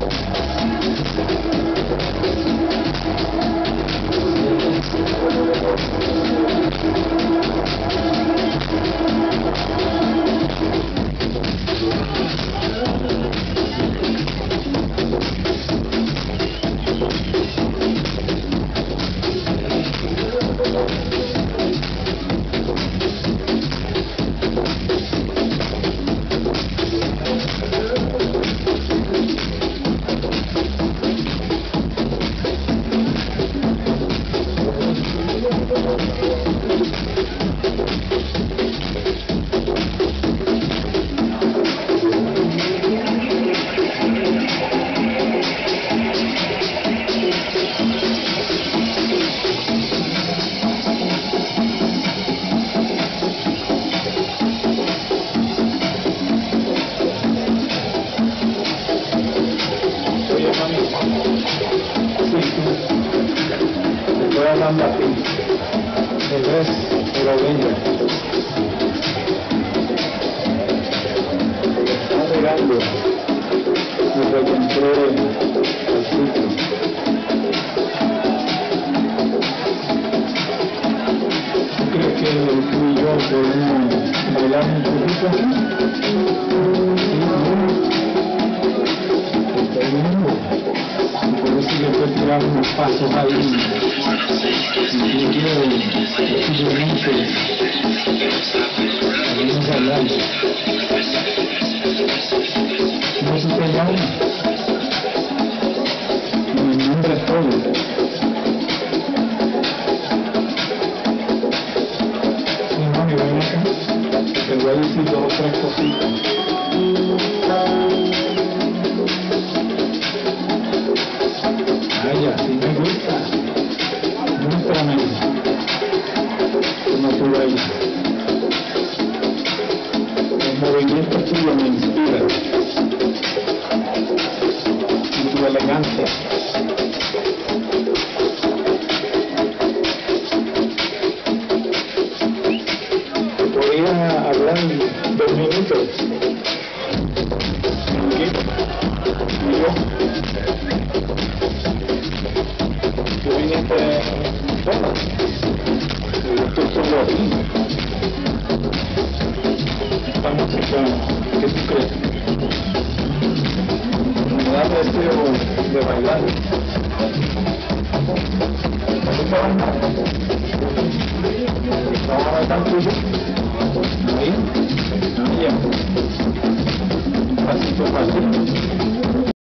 Thank you. Sí. Te hablando a ti. El es pero. Está entré al sitio. ¿Tú crees que tú y yo podemos bailar un? dar um espaço pegar algumas partes aí e ver possivelmente alguns olhares. Mas os olhares me lembra todo. Si no me ven né, acá, el guay es idólatra cosita. Hum. Tuyo me inspira. Y tu elegancia. Podría hablar dos minutos. ¿Qué? ¿Y yo? Tú viniste sola. Yo estoy solo aquí. Deseo de bailar. ¿Te gusta